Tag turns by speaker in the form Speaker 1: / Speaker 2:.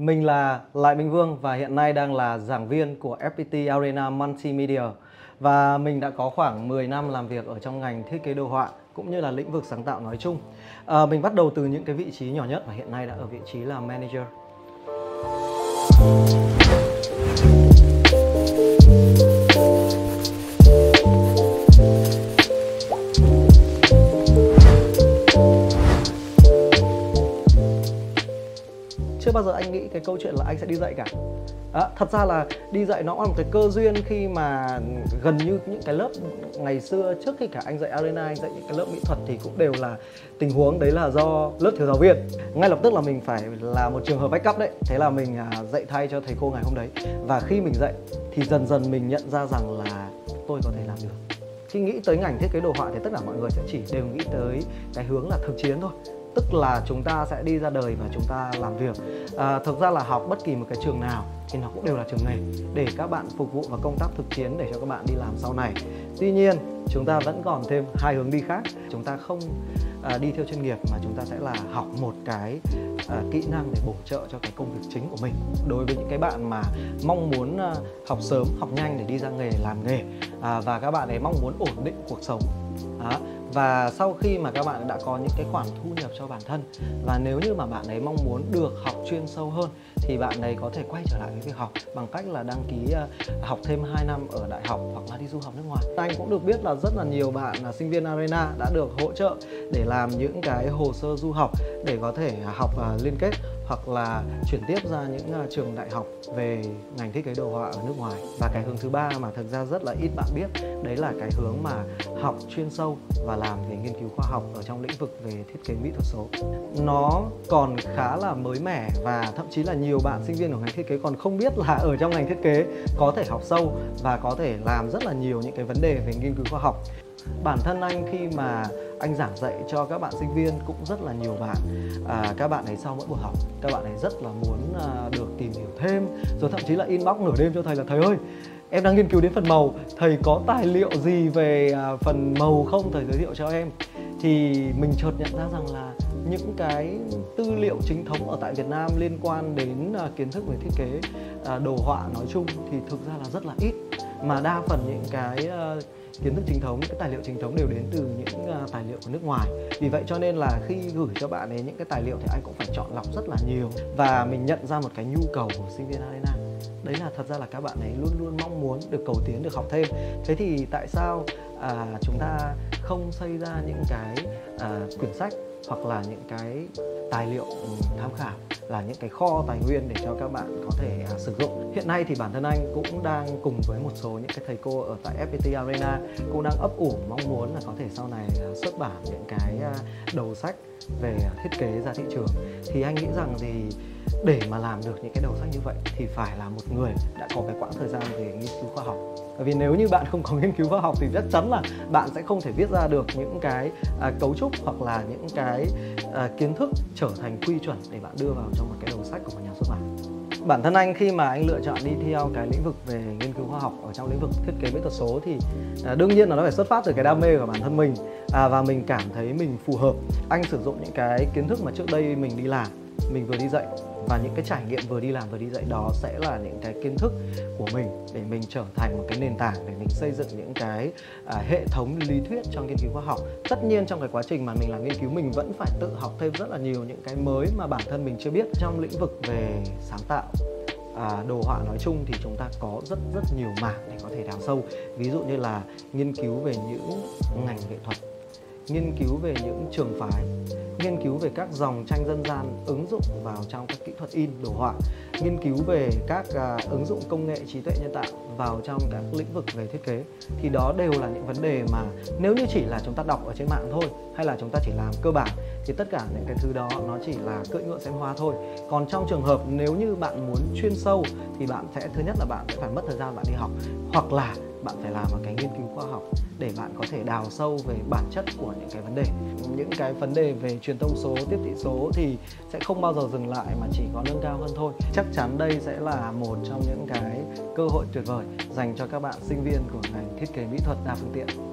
Speaker 1: Mình là Lại Minh Vương và hiện nay đang là giảng viên của FPT Arena Multimedia và mình đã có khoảng 10 năm làm việc ở trong ngành thiết kế đồ họa cũng như là lĩnh vực sáng tạo nói chung. À, mình bắt đầu từ những cái vị trí nhỏ nhất và hiện nay đã ở vị trí là manager. Chưa bao giờ anh nghĩ cái câu chuyện là anh sẽ đi dạy cả. À, thật ra là đi dạy nó là một cái cơ duyên khi mà gần như những cái lớp ngày xưa trước khi cả anh dạy arena anh dạy những cái lớp mỹ thuật thì cũng đều là tình huống đấy là do lớp thiếu giáo viên. Ngay lập tức là mình phải là một trường hợp backup đấy. Thế là mình à, dạy thay cho thầy cô ngày hôm đấy. Và khi mình dạy thì dần dần mình nhận ra rằng là tôi có thể làm được. Khi nghĩ tới ngành thiết kế đồ họa thì tất cả mọi người sẽ chỉ đều nghĩ tới cái hướng là thực chiến thôi tức là chúng ta sẽ đi ra đời và chúng ta làm việc. À, thực ra là học bất kỳ một cái trường nào thì nó cũng đều là trường nghề để các bạn phục vụ vào công tác thực chiến để cho các bạn đi làm sau này. Tuy nhiên chúng ta vẫn còn thêm hai hướng đi khác. Chúng ta không à, đi theo chuyên nghiệp mà chúng ta sẽ là học một cái à, kỹ năng để bổ trợ cho cái công việc chính của mình. Đối với những cái bạn mà mong muốn à, học sớm học nhanh để đi ra nghề làm nghề à, và các bạn ấy mong muốn ổn định cuộc sống. À, và sau khi mà các bạn đã có những cái khoản thu nhập cho bản thân, và nếu như mà bạn ấy mong muốn được học chuyên sâu hơn, thì bạn ấy có thể quay trở lại với việc học bằng cách là đăng ký ờ, học thêm 2 năm ở đại học hoặc là đi du học nước ngoài. Anh cũng được biết là rất là nhiều bạn là sinh viên Arena đã được hỗ trợ để làm những cái hồ sơ du học để có thể học ờ, liên kết hoặc là chuyển tiếp ra những à, trường đại học về ngành thiết kế đồ họa ở nước ngoài. Và cái hướng thứ ba mà thực ra rất là ít bạn biết, đấy là cái hướng mà học chuyên sâu và làm về nghiên cứu khoa học ở trong lĩnh vực về thiết kế mỹ thuật số. Nó còn khá là mới mẻ và thậm chí là nhiều bạn sinh viên của ngành thiết kế còn không biết là ở trong ngành thiết kế có thể học sâu và có thể làm rất là nhiều những cái vấn đề về nghiên cứu khoa học bản thân anh khi mà anh giảng dạy cho các bạn sinh viên cũng rất là nhiều bạn. À, các bạn ấy sau mỗi buổi học các bạn ấy rất là muốn à, được tìm hiểu thêm rồi thậm chí là inbox nửa đêm cho thầy là thầy ơi em đang nghiên cứu đến phần màu thầy có tài liệu gì về à, phần màu không? Thầy giới thiệu cho em. Thì mình chợt nhận ra rằng là những cái tư liệu chính thống ở tại Việt Nam liên quan đến à, kiến thức về thiết kế à, đồ họa nói chung thì thực ra là rất là ít. Mà đa phần những cái à, kiến thức chính thống những cái tài liệu chính thống đều đến từ những uh, tài liệu của nước ngoài. Vì vậy cho nên là khi gửi cho bạn ấy những cái tài liệu thì anh cũng phải chọn lọc rất là nhiều và mình nhận ra một cái nhu cầu của sinh viên arena. Đấy là thật ra là các bạn ấy luôn luôn mong muốn được cầu tiến được học thêm. Thế thì tại sao à, chúng ta không xây ra những cái à, quyển sách hoặc là những cái tài liệu ừ, tham khảo là những cái kho tài nguyên để cho các bạn có thể à, sử dụng. Hiện nay thì bản thân anh cũng đang cùng với một số những cái thầy cô ở tại FPT Arena cũng đang ấp ủ mong muốn là có thể sau này à, xuất bản những cái à, đầu sách về thiết kế ra thị trường. Thì anh nghĩ rằng thì để mà làm được những cái đầu sách như vậy thì phải là một người đã có cái quãng thời gian về nghiên cứu khoa học bởi vì nếu như bạn không có nghiên cứu khoa học thì chắc chắn là bạn sẽ không thể viết ra được những cái à, cấu trúc hoặc là những cái à, kiến thức trở thành quy chuẩn để bạn đưa vào trong một cái đầu sách của một nhà xuất bản. Bản thân anh khi mà anh lựa chọn đi theo cái lĩnh vực về nghiên cứu khoa học ở trong lĩnh vực thiết kế mỹ thuật số thì à, đương nhiên là nó phải xuất phát từ cái đam mê của bản thân mình à, và mình cảm thấy mình phù hợp. Anh sử dụng những cái kiến thức mà trước đây mình đi làm mình vừa đi dạy và những cái trải nghiệm vừa đi làm vừa đi dạy đó sẽ là những cái kiến thức của mình để mình trở thành một cái nền tảng để mình xây dựng những cái à, hệ thống lý thuyết trong nghiên cứu khoa học. Tất nhiên trong cái quá trình mà mình làm nghiên cứu mình vẫn phải tự học thêm rất là nhiều những cái mới mà bản thân mình chưa biết. Trong lĩnh vực về sáng tạo à, đồ họa nói chung thì chúng ta có rất rất nhiều mảng để có thể đào sâu. Ví dụ như là nghiên cứu về những ngành nghệ thuật nghiên cứu về những trường phái nghiên cứu về các dòng tranh dân gian ứng dụng vào trong các kỹ thuật in đồ họa nghiên cứu về các uh, ứng dụng công nghệ trí tuệ nhân tạo vào trong các lĩnh vực về thiết kế. Thì đó đều là những vấn đề mà nếu như chỉ là chúng ta đọc ở trên mạng thôi hay là chúng ta chỉ làm cơ bản thì tất cả những cái thứ đó nó chỉ là cưỡi ngựa xem hoa thôi. Còn trong trường hợp nếu như bạn muốn chuyên sâu thì bạn sẽ thứ nhất là bạn sẽ phải mất thời gian bạn đi học hoặc là bạn phải làm một cái nghiên cứu khoa học để bạn có thể đào sâu về bản chất của những cái vấn đề. Những cái vấn đề về truyền thông số, tiếp thị số thì sẽ không bao giờ dừng lại mà chỉ có nâng cao hơn thôi. Chắc chắn đây sẽ là một trong những cái cơ hội tuyệt vời dành cho các bạn sinh viên của ngành thiết kế mỹ thuật đa phương tiện.